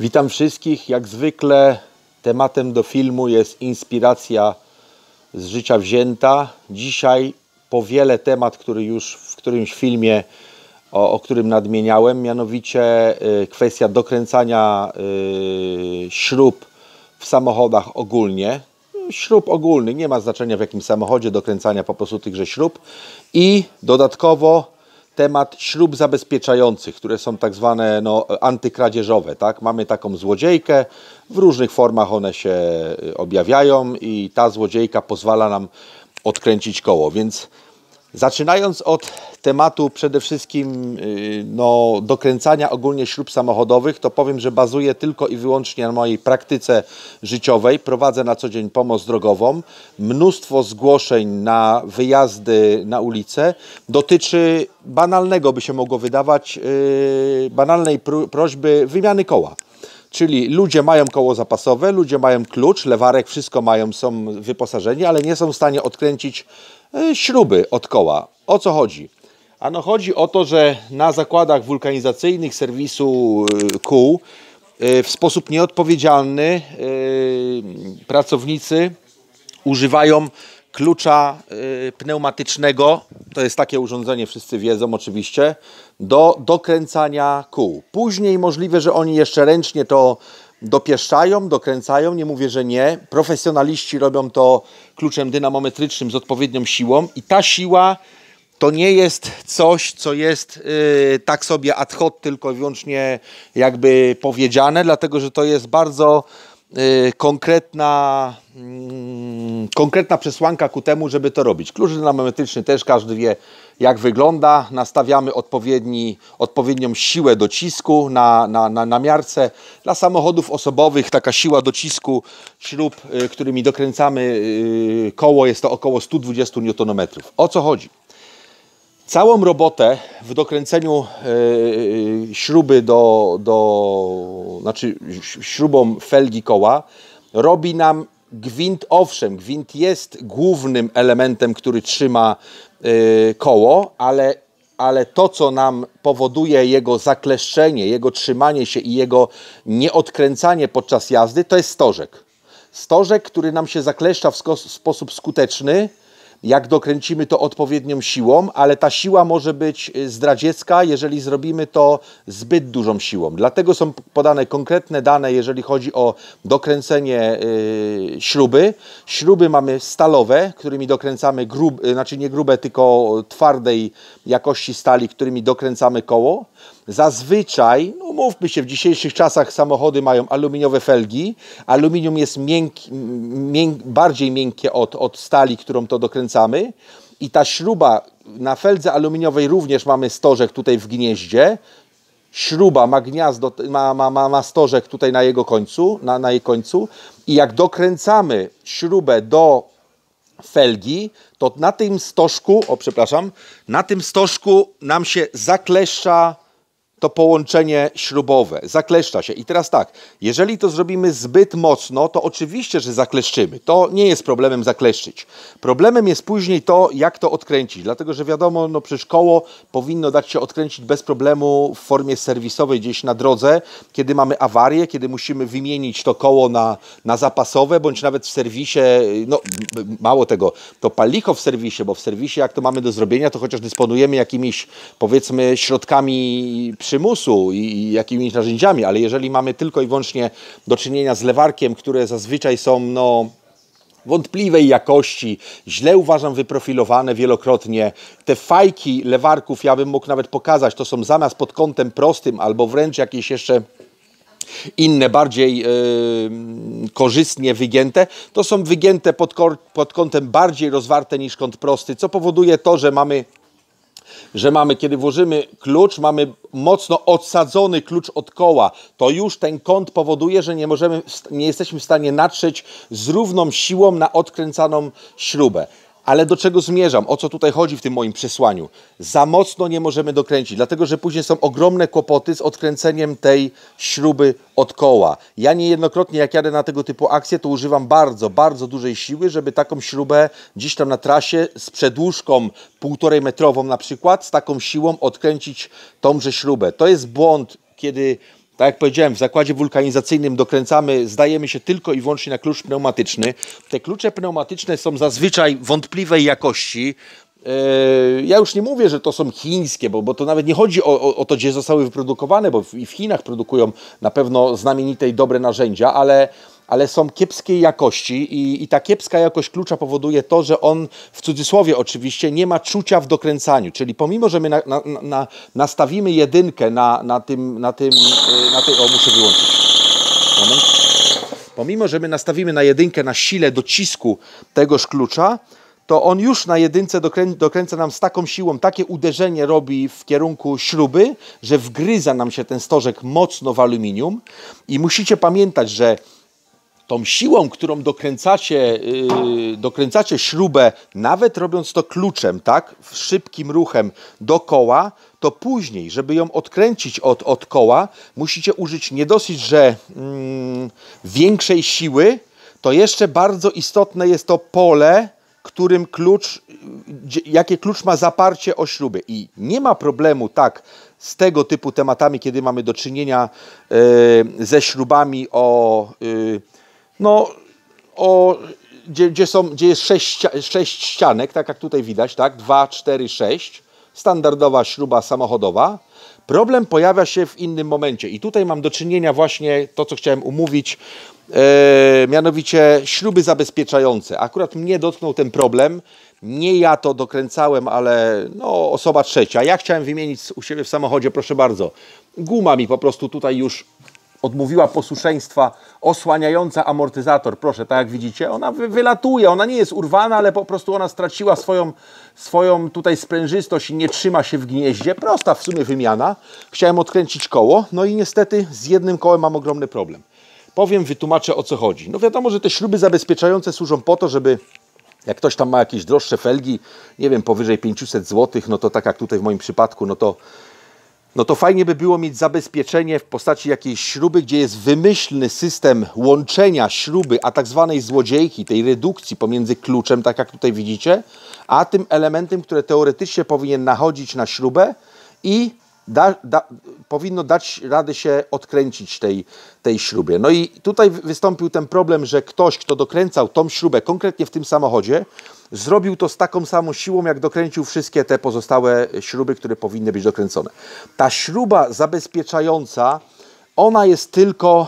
Witam wszystkich. Jak zwykle tematem do filmu jest inspiracja z życia wzięta. Dzisiaj powielę temat, który już w którymś filmie, o, o którym nadmieniałem, mianowicie y, kwestia dokręcania y, śrub w samochodach ogólnie. Śrub ogólny, nie ma znaczenia w jakim samochodzie, dokręcania po prostu tychże śrub. I dodatkowo temat śrub zabezpieczających, które są tak zwane no, antykradzieżowe. Tak? Mamy taką złodziejkę, w różnych formach one się y, objawiają i ta złodziejka pozwala nam odkręcić koło. Więc zaczynając od tematu przede wszystkim y, no, dokręcania ogólnie śrub samochodowych, to powiem, że bazuję tylko i wyłącznie na mojej praktyce życiowej. Prowadzę na co dzień pomoc drogową. Mnóstwo zgłoszeń na wyjazdy na ulicę dotyczy banalnego, by się mogło wydawać, yy, banalnej prośby wymiany koła. Czyli ludzie mają koło zapasowe, ludzie mają klucz, lewarek, wszystko mają, są wyposażeni, ale nie są w stanie odkręcić śruby od koła. O co chodzi? Ano chodzi o to, że na zakładach wulkanizacyjnych serwisu kół yy, w sposób nieodpowiedzialny pracownicy używają klucza pneumatycznego, to jest takie urządzenie, wszyscy wiedzą oczywiście, do dokręcania kół. Później możliwe, że oni jeszcze ręcznie to dopieszczają, dokręcają, nie mówię, że nie. Profesjonaliści robią to kluczem dynamometrycznym z odpowiednią siłą i ta siła to nie jest coś, co jest yy, tak sobie ad hoc, tylko wyłącznie jakby powiedziane, dlatego że to jest bardzo konkretna, yy, konkretna przesłanka ku temu, żeby to robić. Klucz dynamometryczny też każdy wie, jak wygląda. Nastawiamy odpowiedni, odpowiednią siłę docisku na, na, na, na miarce. Dla samochodów osobowych taka siła docisku śrub, yy, którymi dokręcamy yy, koło, jest to około 120 Nm. O co chodzi? Całą robotę w dokręceniu yy, śruby do, do, znaczy śrubą felgi koła robi nam gwint. Owszem, gwint jest głównym elementem, który trzyma yy, koło, ale, ale to, co nam powoduje jego zakleszczenie, jego trzymanie się i jego nieodkręcanie podczas jazdy, to jest stożek. Stożek, który nam się zakleszcza w sposób skuteczny, jak dokręcimy to odpowiednią siłą, ale ta siła może być y, zdradziecka, jeżeli zrobimy to zbyt dużą siłą. Dlatego są podane konkretne dane, jeżeli chodzi o dokręcenie yy, śruby. Śruby mamy stalowe, którymi dokręcamy, grub, y, znaczy nie grube, tylko twardej jakości stali, którymi dokręcamy koło. Zazwyczaj, no mówmy się, w dzisiejszych czasach samochody mają aluminiowe felgi. Aluminium jest mięk, bardziej miękkie od, od stali, którą to dokręcamy. I ta śruba na feldze aluminiowej również mamy stożek tutaj w gnieździe. Śruba ma gniazdo, ma, ma, ma, ma stożek tutaj na jego końcu, na, na jej końcu. I jak dokręcamy śrubę do felgi, to na tym stożku, o przepraszam, na tym stożku nam się zakleszcza to połączenie śrubowe, zakleszcza się. I teraz tak, jeżeli to zrobimy zbyt mocno, to oczywiście, że zakleszczymy. To nie jest problemem zakleszczyć. Problemem jest później to, jak to odkręcić. Dlatego, że wiadomo, no przecież koło powinno dać się odkręcić bez problemu w formie serwisowej gdzieś na drodze, kiedy mamy awarię, kiedy musimy wymienić to koło na, na zapasowe, bądź nawet w serwisie, no mało tego, to palicho w serwisie, bo w serwisie jak to mamy do zrobienia, to chociaż dysponujemy jakimiś powiedzmy środkami przy przymusu i jakimiś narzędziami, ale jeżeli mamy tylko i wyłącznie do czynienia z lewarkiem, które zazwyczaj są no, wątpliwej jakości, źle uważam wyprofilowane wielokrotnie. Te fajki lewarków ja bym mógł nawet pokazać, to są zamiast pod kątem prostym albo wręcz jakieś jeszcze inne, bardziej yy, korzystnie wygięte, to są wygięte pod, pod kątem bardziej rozwarte niż kąt prosty, co powoduje to, że mamy że mamy, kiedy włożymy klucz, mamy mocno odsadzony klucz od koła, to już ten kąt powoduje, że nie, możemy, nie jesteśmy w stanie natrzeć z równą siłą na odkręcaną śrubę. Ale do czego zmierzam? O co tutaj chodzi w tym moim przesłaniu? Za mocno nie możemy dokręcić, dlatego że później są ogromne kłopoty z odkręceniem tej śruby od koła. Ja niejednokrotnie, jak jadę na tego typu akcje, to używam bardzo, bardzo dużej siły, żeby taką śrubę gdzieś tam na trasie z przedłużką półtorej metrową na przykład, z taką siłą odkręcić tąże śrubę. To jest błąd, kiedy tak jak powiedziałem, w zakładzie wulkanizacyjnym dokręcamy, zdajemy się tylko i wyłącznie na klucz pneumatyczny. Te klucze pneumatyczne są zazwyczaj wątpliwej jakości. E, ja już nie mówię, że to są chińskie, bo, bo to nawet nie chodzi o, o, o to, gdzie zostały wyprodukowane, bo i w Chinach produkują na pewno znamienite i dobre narzędzia, ale ale są kiepskiej jakości i, i ta kiepska jakość klucza powoduje to, że on w cudzysłowie oczywiście nie ma czucia w dokręcaniu, czyli pomimo, że my na, na, na, nastawimy jedynkę na, na tym, na tym, y, na tej, o muszę wyłączyć, moment. Pomimo, że my nastawimy na jedynkę na sile docisku tegoż klucza, to on już na jedynce dokrę, dokręca nam z taką siłą, takie uderzenie robi w kierunku śruby, że wgryza nam się ten stożek mocno w aluminium. I musicie pamiętać, że tą siłą, którą dokręcacie, yy, dokręcacie śrubę, nawet robiąc to kluczem, tak, szybkim ruchem do koła, to później, żeby ją odkręcić od, od koła, musicie użyć nie dosyć, że yy, większej siły, to jeszcze bardzo istotne jest to pole, którym klucz, jakie klucz ma zaparcie o śruby. I nie ma problemu tak z tego typu tematami, kiedy mamy do czynienia yy, ze śrubami o yy, no, o, gdzie, gdzie, są, gdzie jest sześć, sześć ścianek, tak jak tutaj widać, tak? 2, 4, 6. Standardowa śruba samochodowa. Problem pojawia się w innym momencie i tutaj mam do czynienia właśnie to, co chciałem umówić, e, mianowicie śruby zabezpieczające. Akurat mnie dotknął ten problem. Nie ja to dokręcałem, ale no, osoba trzecia. Ja chciałem wymienić u siebie w samochodzie, proszę bardzo. Guma mi po prostu tutaj już odmówiła posłuszeństwa osłaniająca amortyzator. Proszę, tak jak widzicie, ona wylatuje, ona nie jest urwana, ale po prostu ona straciła swoją, swoją tutaj sprężystość i nie trzyma się w gnieździe. Prosta w sumie wymiana. Chciałem odkręcić koło, no i niestety z jednym kołem mam ogromny problem. Powiem, wytłumaczę o co chodzi. No wiadomo, że te śruby zabezpieczające służą po to, żeby jak ktoś tam ma jakieś droższe felgi, nie wiem, powyżej 500 zł, no to tak jak tutaj w moim przypadku, no to no to fajnie by było mieć zabezpieczenie w postaci jakiejś śruby, gdzie jest wymyślny system łączenia śruby, a tak zwanej złodziejki, tej redukcji pomiędzy kluczem, tak jak tutaj widzicie, a tym elementem, który teoretycznie powinien nachodzić na śrubę i da, da, powinno dać radę się odkręcić tej, tej śrubie. No i tutaj wystąpił ten problem, że ktoś, kto dokręcał tą śrubę konkretnie w tym samochodzie, zrobił to z taką samą siłą, jak dokręcił wszystkie te pozostałe śruby, które powinny być dokręcone. Ta śruba zabezpieczająca, ona jest tylko,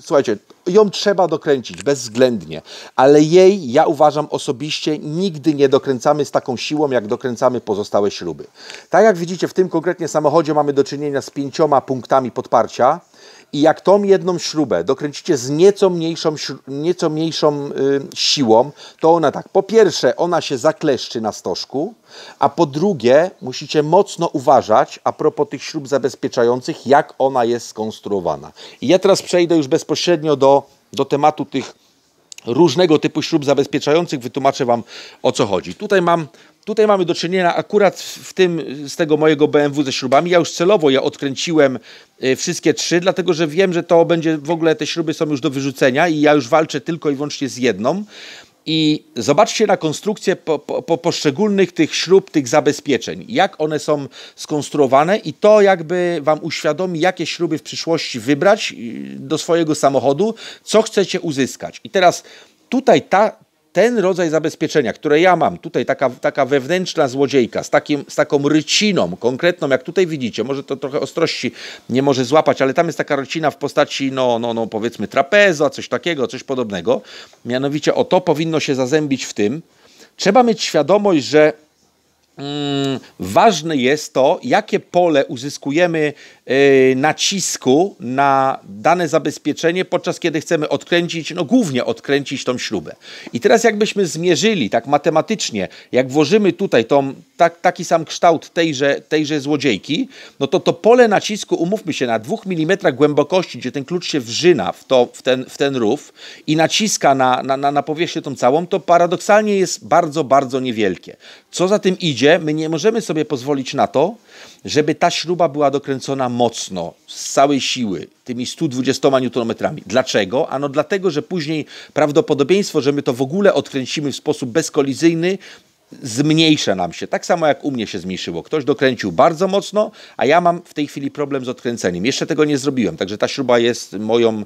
słuchajcie, ją trzeba dokręcić bezwzględnie, ale jej, ja uważam osobiście, nigdy nie dokręcamy z taką siłą, jak dokręcamy pozostałe śruby. Tak jak widzicie, w tym konkretnie samochodzie mamy do czynienia z pięcioma punktami podparcia i jak tą jedną śrubę dokręcicie z nieco mniejszą, nieco mniejszą y, siłą, to ona tak, po pierwsze, ona się zakleszczy na stożku, a po drugie, musicie mocno uważać a propos tych śrub zabezpieczających, jak ona jest skonstruowana. I ja teraz przejdę już bezpośrednio do, do tematu tych różnego typu śrub zabezpieczających. Wytłumaczę Wam o co chodzi. Tutaj mam Tutaj mamy do czynienia akurat w tym, z tego mojego BMW ze śrubami. Ja już celowo je odkręciłem y, wszystkie trzy, dlatego że wiem, że to będzie w ogóle te śruby są już do wyrzucenia i ja już walczę tylko i wyłącznie z jedną. I zobaczcie na konstrukcję po, po, poszczególnych tych śrub, tych zabezpieczeń, jak one są skonstruowane i to jakby Wam uświadomi, jakie śruby w przyszłości wybrać y, do swojego samochodu, co chcecie uzyskać. I teraz tutaj ta, ten rodzaj zabezpieczenia, które ja mam, tutaj taka, taka wewnętrzna złodziejka z, takim, z taką ryciną konkretną, jak tutaj widzicie, może to trochę ostrości nie może złapać, ale tam jest taka rycina w postaci, no, no, no powiedzmy trapeza, coś takiego, coś podobnego. Mianowicie o to powinno się zazębić w tym. Trzeba mieć świadomość, że mm, ważne jest to, jakie pole uzyskujemy nacisku na dane zabezpieczenie, podczas kiedy chcemy odkręcić, no głównie odkręcić tą śrubę. I teraz jakbyśmy zmierzyli tak matematycznie, jak włożymy tutaj tą, tak, taki sam kształt tejże, tejże złodziejki, no to to pole nacisku, umówmy się, na 2 mm głębokości, gdzie ten klucz się wrzyna w, to, w, ten, w ten rów i naciska na, na, na, na powierzchnię tą całą, to paradoksalnie jest bardzo, bardzo niewielkie. Co za tym idzie, my nie możemy sobie pozwolić na to, żeby ta śruba była dokręcona mocno, z całej siły, tymi 120 Nm. Dlaczego? Ano dlatego, że później prawdopodobieństwo, że my to w ogóle odkręcimy w sposób bezkolizyjny zmniejsza nam się. Tak samo jak u mnie się zmniejszyło. Ktoś dokręcił bardzo mocno, a ja mam w tej chwili problem z odkręceniem. Jeszcze tego nie zrobiłem, także ta śruba jest moją,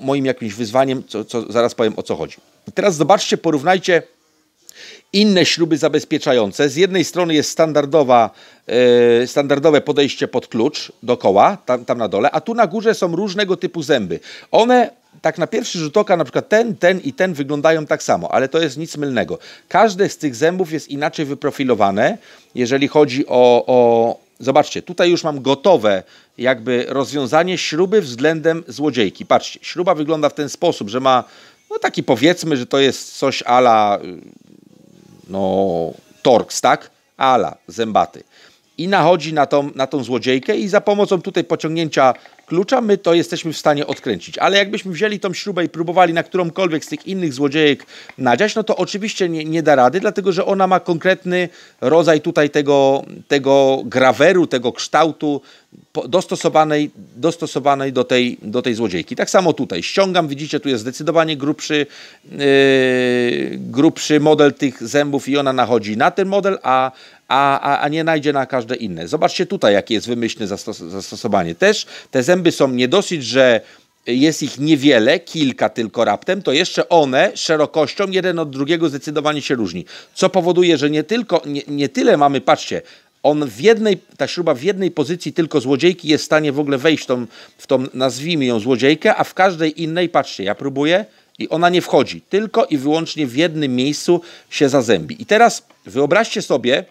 moim jakimś wyzwaniem, co, co zaraz powiem o co chodzi. Teraz zobaczcie, porównajcie inne śruby zabezpieczające. Z jednej strony jest standardowa, standardowe podejście pod klucz do koła, tam, tam na dole, a tu na górze są różnego typu zęby. One tak na pierwszy rzut oka, na przykład ten, ten i ten wyglądają tak samo, ale to jest nic mylnego. Każde z tych zębów jest inaczej wyprofilowane, jeżeli chodzi o, o Zobaczcie, tutaj już mam gotowe jakby rozwiązanie śruby względem złodziejki. Patrzcie, śruba wygląda w ten sposób, że ma no taki powiedzmy, że to jest coś ala no Torx, tak? Ala, zębaty. I nachodzi na tą, na tą złodziejkę i za pomocą tutaj pociągnięcia klucza my to jesteśmy w stanie odkręcić. Ale jakbyśmy wzięli tą śrubę i próbowali na którąkolwiek z tych innych złodziejek nadziać, no to oczywiście nie, nie da rady, dlatego że ona ma konkretny rodzaj tutaj tego, tego graweru, tego kształtu dostosowanej, dostosowanej do, tej, do tej złodziejki. Tak samo tutaj. Ściągam, widzicie, tu jest zdecydowanie grubszy, yy, grubszy model tych zębów i ona nachodzi na ten model, a, a, a nie najdzie na każde inne. Zobaczcie tutaj, jakie jest wymyślne zastos zastosowanie. Też te zęby są nie dosyć, że jest ich niewiele, kilka tylko raptem, to jeszcze one szerokością jeden od drugiego zdecydowanie się różni. Co powoduje, że nie tylko, nie, nie tyle mamy, patrzcie, on w jednej, ta śruba w jednej pozycji tylko złodziejki jest w stanie w ogóle wejść w tą, w tą, nazwijmy ją złodziejkę, a w każdej innej, patrzcie, ja próbuję i ona nie wchodzi, tylko i wyłącznie w jednym miejscu się zazębi. I teraz wyobraźcie sobie,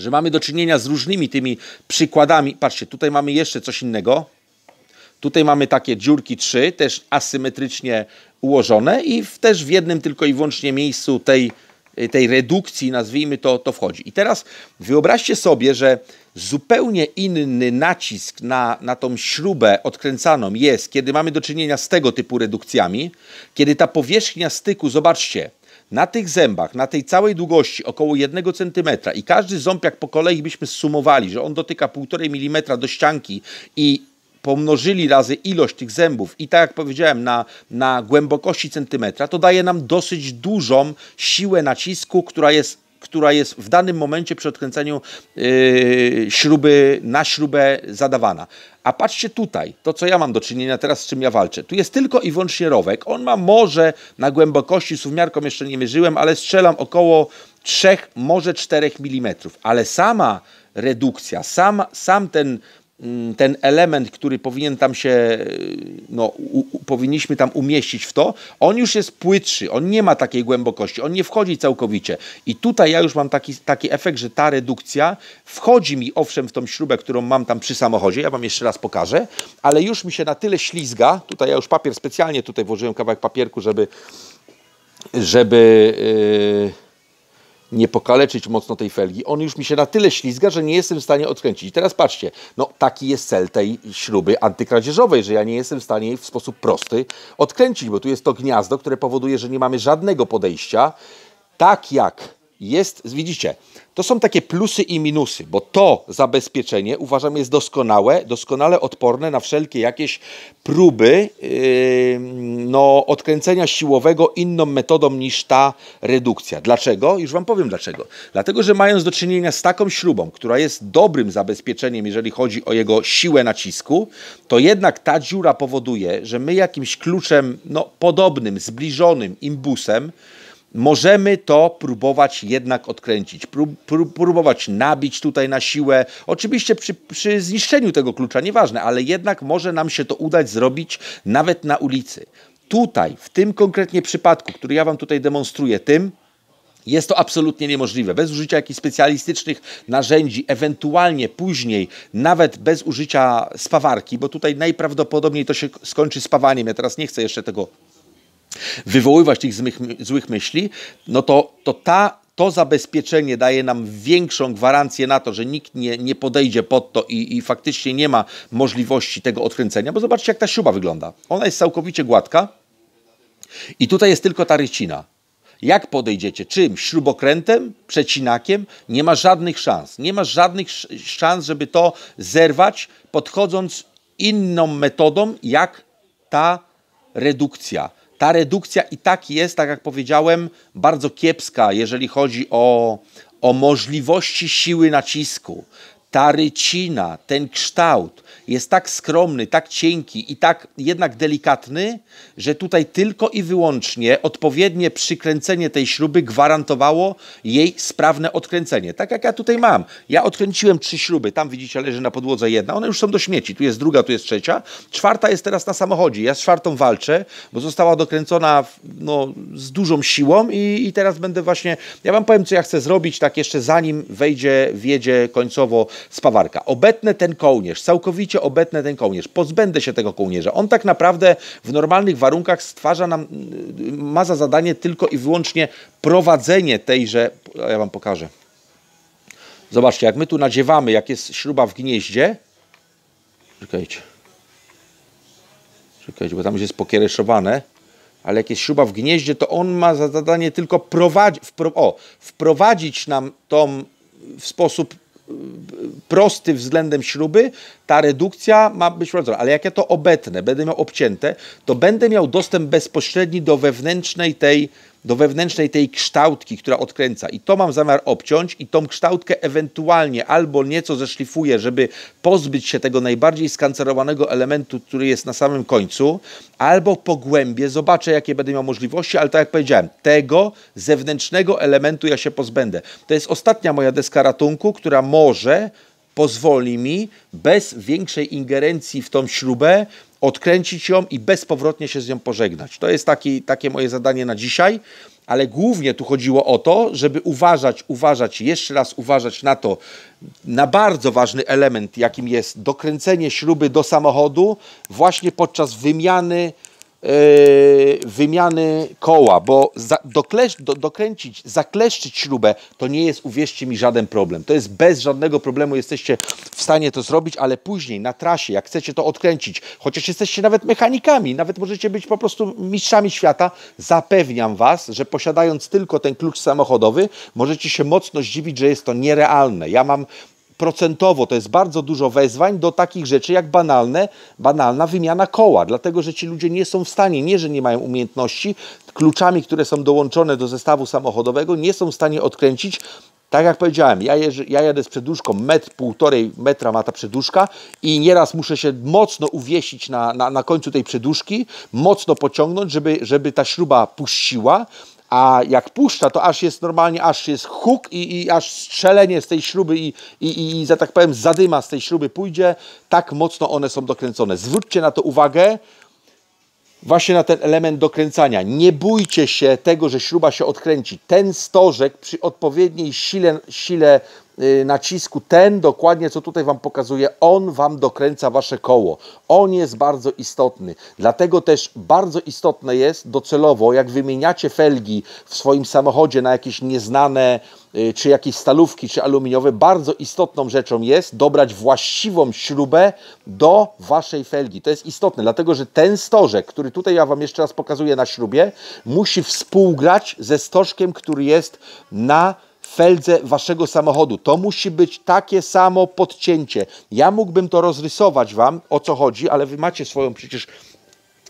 że mamy do czynienia z różnymi tymi przykładami. Patrzcie, tutaj mamy jeszcze coś innego. Tutaj mamy takie dziurki trzy, też asymetrycznie ułożone i w, też w jednym tylko i wyłącznie miejscu tej, tej redukcji, nazwijmy to, to wchodzi. I teraz wyobraźcie sobie, że zupełnie inny nacisk na, na tą śrubę odkręcaną jest, kiedy mamy do czynienia z tego typu redukcjami, kiedy ta powierzchnia styku, zobaczcie, na tych zębach, na tej całej długości około 1 cm i każdy ząb jak po kolei byśmy sumowali, że on dotyka 1,5 mm do ścianki i pomnożyli razy ilość tych zębów i tak jak powiedziałem na, na głębokości centymetra, to daje nam dosyć dużą siłę nacisku, która jest która jest w danym momencie przy odkręceniu yy, śruby na śrubę zadawana. A patrzcie tutaj, to co ja mam do czynienia teraz, z czym ja walczę. Tu jest tylko i wyłącznie rowek. On ma może na głębokości, suwmiarką jeszcze nie mierzyłem, ale strzelam około 3, może 4 mm. Ale sama redukcja, sam, sam ten ten element, który powinien tam się, no, u, u, powinniśmy tam umieścić w to, on już jest płytszy, on nie ma takiej głębokości, on nie wchodzi całkowicie. I tutaj ja już mam taki, taki efekt, że ta redukcja wchodzi mi owszem w tą śrubę, którą mam tam przy samochodzie, ja wam jeszcze raz pokażę, ale już mi się na tyle ślizga, tutaj ja już papier specjalnie tutaj włożyłem kawałek papierku, żeby żeby yy, nie pokaleczyć mocno tej felgi, on już mi się na tyle ślizga, że nie jestem w stanie odkręcić. I teraz patrzcie, no taki jest cel tej śruby antykradzieżowej, że ja nie jestem w stanie jej w sposób prosty odkręcić, bo tu jest to gniazdo, które powoduje, że nie mamy żadnego podejścia, tak jak jest, widzicie, to są takie plusy i minusy, bo to zabezpieczenie uważam jest doskonałe, doskonale odporne na wszelkie jakieś próby yy, no, odkręcenia siłowego inną metodą niż ta redukcja. Dlaczego? Już Wam powiem dlaczego. Dlatego, że mając do czynienia z taką śrubą, która jest dobrym zabezpieczeniem, jeżeli chodzi o jego siłę nacisku, to jednak ta dziura powoduje, że my jakimś kluczem no, podobnym, zbliżonym imbusem, możemy to próbować jednak odkręcić, prób, prób, próbować nabić tutaj na siłę. Oczywiście przy, przy zniszczeniu tego klucza, nieważne, ale jednak może nam się to udać zrobić nawet na ulicy. Tutaj, w tym konkretnie przypadku, który ja Wam tutaj demonstruję, tym jest to absolutnie niemożliwe. Bez użycia jakichś specjalistycznych narzędzi, ewentualnie później, nawet bez użycia spawarki, bo tutaj najprawdopodobniej to się skończy spawaniem. Ja teraz nie chcę jeszcze tego wywoływać tych złych, myśli, no to, to ta, to zabezpieczenie daje nam większą gwarancję na to, że nikt nie, nie podejdzie pod to i, i faktycznie nie ma możliwości tego odkręcenia, bo zobaczcie jak ta śruba wygląda. Ona jest całkowicie gładka i tutaj jest tylko ta rycina. Jak podejdziecie? Czym? Śrubokrętem? Przecinakiem? Nie ma żadnych szans. Nie ma żadnych szans, żeby to zerwać, podchodząc inną metodą, jak ta redukcja Ta redukcja i tak jest, tak jak powiedziałem, bardzo kiepska, jeżeli chodzi o, o możliwości siły nacisku. Ta rycina, ten kształt, jest tak skromny, tak cienki i tak jednak delikatny, że tutaj tylko i wyłącznie odpowiednie przykręcenie tej śruby gwarantowało jej sprawne odkręcenie. Tak jak ja tutaj mam. Ja odkręciłem trzy śruby, tam widzicie leży na podłodze jedna, one już są do śmieci, tu jest druga, tu jest trzecia, czwarta jest teraz na samochodzie. Ja z czwartą walczę, bo została dokręcona no, z dużą siłą i, i teraz będę właśnie, ja wam powiem co ja chcę zrobić, tak jeszcze zanim wejdzie, wjedzie końcowo spawarka. Obetnę ten kołnierz, całkowicie obetnę ten kołnierz, pozbędę się tego kołnierza. On tak naprawdę w normalnych warunkach stwarza nam, ma za zadanie tylko i wyłącznie prowadzenie tejże, ja Wam pokażę. Zobaczcie, jak my tu nadziewamy, jak jest śruba w gnieździe, czekajcie, czekajcie, bo tam już jest pokiereszowane, ale jak jest śruba w gnieździe, to on ma za zadanie tylko prowadzi, wpro, o, wprowadzić nam tą w sposób prosty względem śruby, ta redukcja ma być prowadzona. Ale jak ja to obetnę, będę miał obcięte, to będę miał dostęp bezpośredni do wewnętrznej tej do wewnętrznej tej kształtki, która odkręca. I to mam zamiar obciąć i tą kształtkę ewentualnie albo nieco zeszlifuję, żeby pozbyć się tego najbardziej skancerowanego elementu, który jest na samym końcu, albo pogłębię, zobaczę jakie będę miał możliwości, ale tak jak powiedziałem, tego zewnętrznego elementu ja się pozbędę. To jest ostatnia moja deska ratunku, która może pozwoli mi bez większej ingerencji w tą śrubę odkręcić ją i bezpowrotnie się z nią pożegnać. To jest taki, takie moje zadanie na dzisiaj, ale głównie tu chodziło o to, żeby uważać, uważać, jeszcze raz uważać na to, na bardzo ważny element, jakim jest dokręcenie śruby do samochodu właśnie podczas wymiany Yy, wymiany koła, bo za, do, dokręcić, zakleszczyć śrubę to nie jest, uwierzcie mi, żaden problem. To jest bez żadnego problemu, jesteście w stanie to zrobić, ale później na trasie, jak chcecie to odkręcić, chociaż jesteście nawet mechanikami, nawet możecie być po prostu mistrzami świata, zapewniam Was, że posiadając tylko ten klucz samochodowy, możecie się mocno zdziwić, że jest to nierealne. Ja mam procentowo to jest bardzo dużo wezwań do takich rzeczy jak banalne, banalna wymiana koła, dlatego że ci ludzie nie są w stanie, nie że nie mają umiejętności, kluczami, które są dołączone do zestawu samochodowego, nie są w stanie odkręcić tak jak powiedziałem, ja, jeżdżę, ja jadę z przedłużką, metr, półtorej metra ma ta przedłużka i nieraz muszę się mocno uwiesić na, na, na końcu tej przedłużki, mocno pociągnąć, żeby, żeby ta śruba puściła, a jak puszcza, to aż jest normalnie, aż jest huk i, i aż strzelenie z tej śruby i, i, i, że tak powiem, zadyma z tej śruby pójdzie, tak mocno one są dokręcone. Zwróćcie na to uwagę, właśnie na ten element dokręcania. Nie bójcie się tego, że śruba się odkręci. Ten stożek przy odpowiedniej sile, sile nacisku, ten dokładnie, co tutaj Wam pokazuję, on Wam dokręca Wasze koło. On jest bardzo istotny. Dlatego też bardzo istotne jest docelowo, jak wymieniacie felgi w swoim samochodzie na jakieś nieznane, y, czy jakieś stalówki, czy aluminiowe, bardzo istotną rzeczą jest dobrać właściwą śrubę do Waszej felgi. To jest istotne, dlatego że ten stożek, który tutaj ja Wam jeszcze raz pokazuję na śrubie, musi współgrać ze stożkiem, który jest na feldze waszego samochodu. To musi być takie samo podcięcie. Ja mógłbym to rozrysować wam, o co chodzi, ale wy macie swoją przecież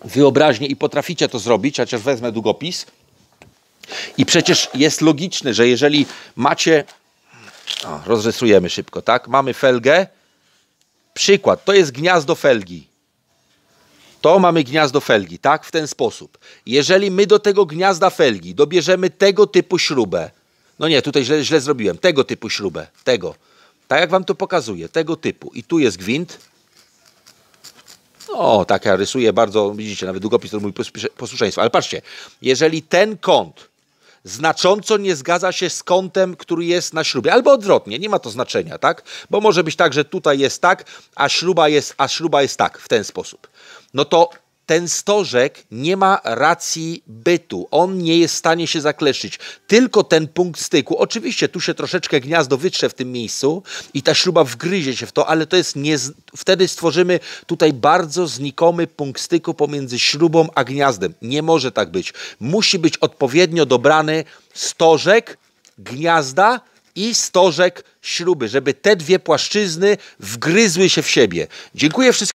wyobraźnię i potraficie to zrobić, chociaż wezmę długopis. I przecież jest logiczne, że jeżeli macie... O, rozrysujemy szybko, tak? Mamy felgę. Przykład, to jest gniazdo felgi. To mamy gniazdo felgi, tak? W ten sposób. Jeżeli my do tego gniazda felgi dobierzemy tego typu śrubę, no nie, tutaj źle, źle zrobiłem. Tego typu śrubę. Tego. Tak jak wam to pokazuję. Tego typu. I tu jest gwint. O, tak ja rysuję bardzo, widzicie, nawet długopis to mój posłuszeństwo. Ale patrzcie, jeżeli ten kąt znacząco nie zgadza się z kątem, który jest na śrubie, albo odwrotnie, nie ma to znaczenia, tak? Bo może być tak, że tutaj jest tak, a śruba jest, a śruba jest tak, w ten sposób. No to ten stożek nie ma racji bytu. On nie jest w stanie się zakleszczyć. Tylko ten punkt styku. Oczywiście tu się troszeczkę gniazdo wytrze w tym miejscu i ta śruba wgryzie się w to, ale to jest nie... wtedy stworzymy tutaj bardzo znikomy punkt styku pomiędzy śrubą a gniazdem. Nie może tak być. Musi być odpowiednio dobrany stożek gniazda i stożek śruby, żeby te dwie płaszczyzny wgryzły się w siebie. Dziękuję wszystkim.